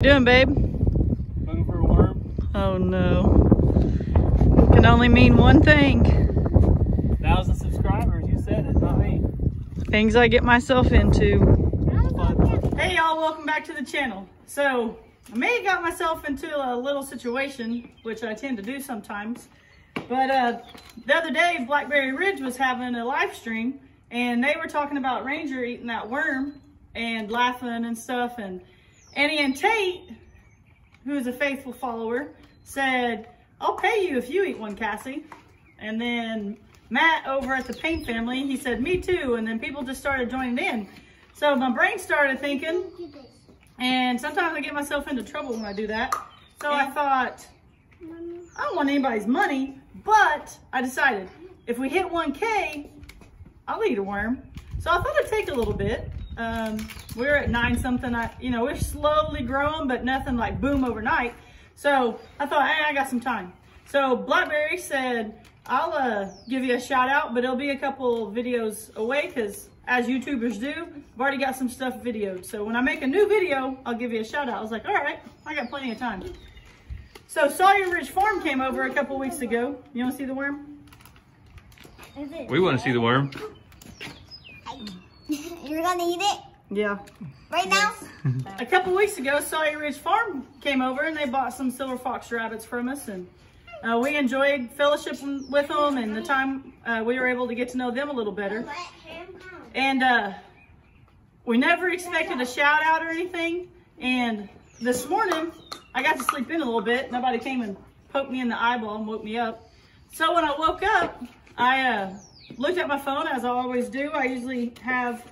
doing, babe? Looking for a worm? Oh no. Can only mean one thing. Thousand subscribers, you said it, not me. Things I get myself into. Hey y'all, welcome back to the channel. So, I may have got myself into a little situation, which I tend to do sometimes. But uh, the other day, Blackberry Ridge was having a live stream, and they were talking about Ranger eating that worm and laughing and stuff. And Annie and Tate, who's a faithful follower, said, I'll pay you if you eat one, Cassie. And then Matt over at the Paint Family, he said, me too. And then people just started joining in. So my brain started thinking, and sometimes I get myself into trouble when I do that. So I thought, I don't want anybody's money, but I decided if we hit 1K, I'll eat a worm. So I thought it'd take a little bit. Um, we're at nine something. I, you know, we're slowly growing, but nothing like boom overnight. So I thought, hey, I got some time. So Blackberry said, I'll uh, give you a shout out, but it'll be a couple videos away because as YouTubers do, I've already got some stuff videoed. So when I make a new video, I'll give you a shout out. I was like, all right, I got plenty of time. So Sawyer Ridge Farm came over a couple weeks ago. You want to see the worm? We want to see the worm. You're gonna eat it Yeah. right now? A couple weeks ago, Sawyer Ridge Farm came over and they bought some silver fox rabbits from us, and uh, we enjoyed fellowship with them and the time uh, we were able to get to know them a little better. And uh, we never expected a shout out or anything. And this morning, I got to sleep in a little bit. Nobody came and poked me in the eyeball and woke me up. So when I woke up, I uh, looked at my phone as I always do. I usually have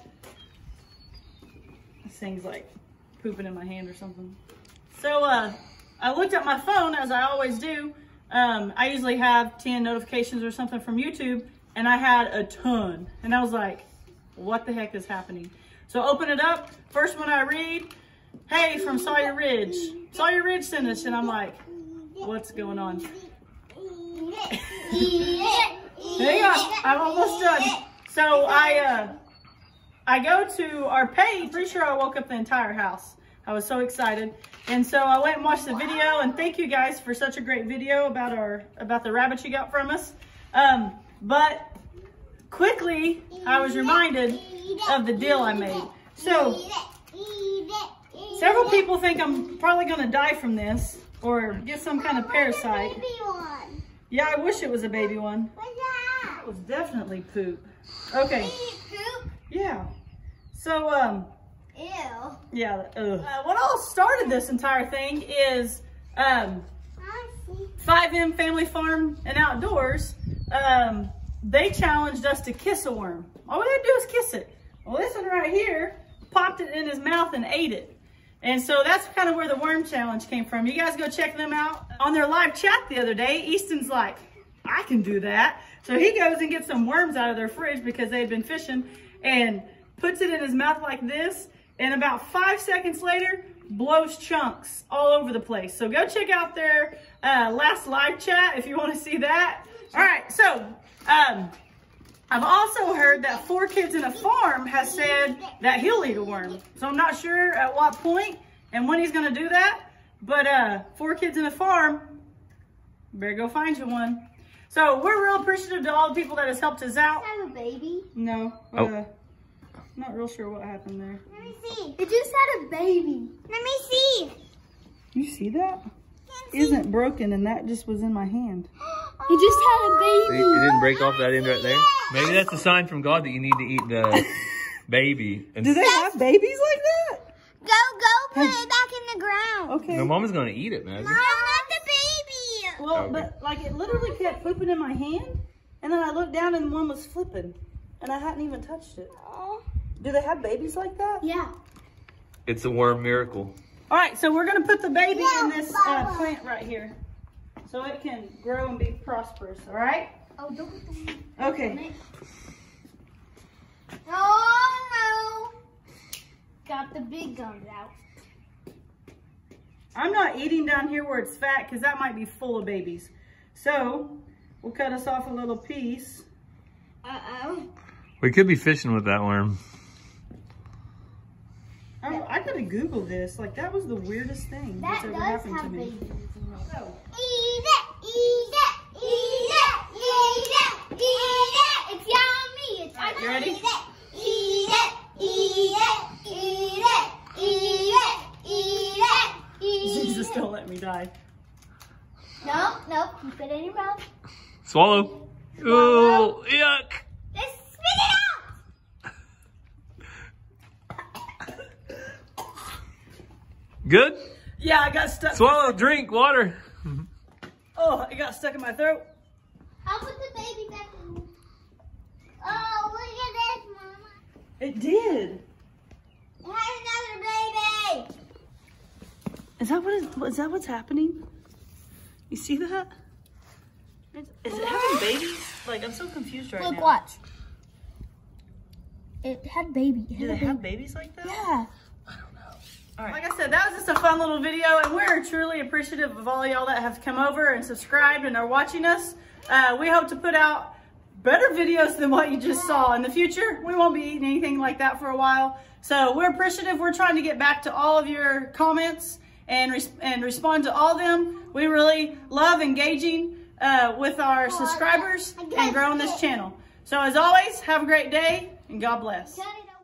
this thing's like pooping in my hand or something. So uh, I looked at my phone as I always do. Um, I usually have 10 notifications or something from YouTube and I had a ton. And I was like, what the heck is happening? So open it up. First one I read, hey, from Sawyer Ridge. Sawyer Ridge sent us. And I'm like, what's going on? Hang on, I'm almost done. So I uh, I go to our page. Pretty sure I woke up the entire house. I was so excited, and so I went and watched the video. And thank you guys for such a great video about our about the rabbit you got from us. Um, but quickly, I was reminded of the deal I made. So several people think I'm probably going to die from this or get some kind of parasite. Yeah, I wish it was a baby one. That? Was definitely poop. Okay, Poop. yeah. So, um, Ew. yeah. Uh, what all started this entire thing is, um, I see. 5M Family Farm and Outdoors, um, they challenged us to kiss a worm. All we had to do is kiss it. Well, this one right here popped it in his mouth and ate it. And so that's kind of where the worm challenge came from. You guys go check them out. On their live chat the other day, Easton's like, I can do that. So he goes and gets some worms out of their fridge because they had been fishing and puts it in his mouth like this. And about five seconds later, blows chunks all over the place. So go check out their uh, last live chat if you want to see that. All right, so um, I've also heard that Four Kids in a Farm has said that he'll eat a worm. So I'm not sure at what point and when he's going to do that. But uh, Four Kids in a Farm, better go find you one. So we're real appreciative to all the people that has helped us out. I have a baby. No, uh, Oh. not real sure what happened there. Let me see. It just had a baby. Let me see. You see that? that? Isn't broken and that just was in my hand. It just had a It, baby. it didn't break off that end right there. Maybe that's a sign from God that you need to eat the baby. And Do they have babies like that? Go, go, put it back in the ground. Okay. no, mama's gonna eat it, man. Mom, not the baby. Well, Okay. but like it literally kept pooping in my hand, and then I looked down and one was flipping, and I hadn't even touched it. Do they have babies like that? Yeah. It's a worm miracle. All right, so we're gonna put the baby in this uh, plant right here, so it can grow and be prosperous. All right? Oh, don't put them Okay. Oh, no. Got the big guns out. I'm not eating down here where it's fat because that might be full of babies. So we'll cut us off a little piece. Uh-oh. We could be fishing with that worm. Oh, I, I could have Google this. Like that was the weirdest thing That that's ever does happened to me. babies in it. So, Eat it, eat it, eat it, eat it, eat it. It's yummy. It's All right, you ready? Eat it, eat it, eat it, eat it, eat it, eat it, eat Jesus, it. don't let me die. No, no, keep it in your mouth. Swallow. Ooh, yuck. Just spit it out. Good? Yeah, I got stuck. Swallow, drink, water. Oh, it got stuck in my throat. I'll put the baby back in. Oh, look at this, Mama. It did. It has another baby. Is that what is, is that what's happening? You see that? Is, is it having babies? Like I'm so confused right Look, now. Look, watch. It had baby. It Do they baby. have babies like that? Yeah. I don't know. All right. Like I said, that was just a fun little video, and we're truly appreciative of all y'all that have come over and subscribed and are watching us. Uh, we hope to put out better videos than what you just saw in the future. We won't be eating anything like that for a while. So we're appreciative. We're trying to get back to all of your comments and res- and respond to all of them. We really love engaging uh, with our subscribers and growing this channel. So as always, have a great day and God bless. Turn it on.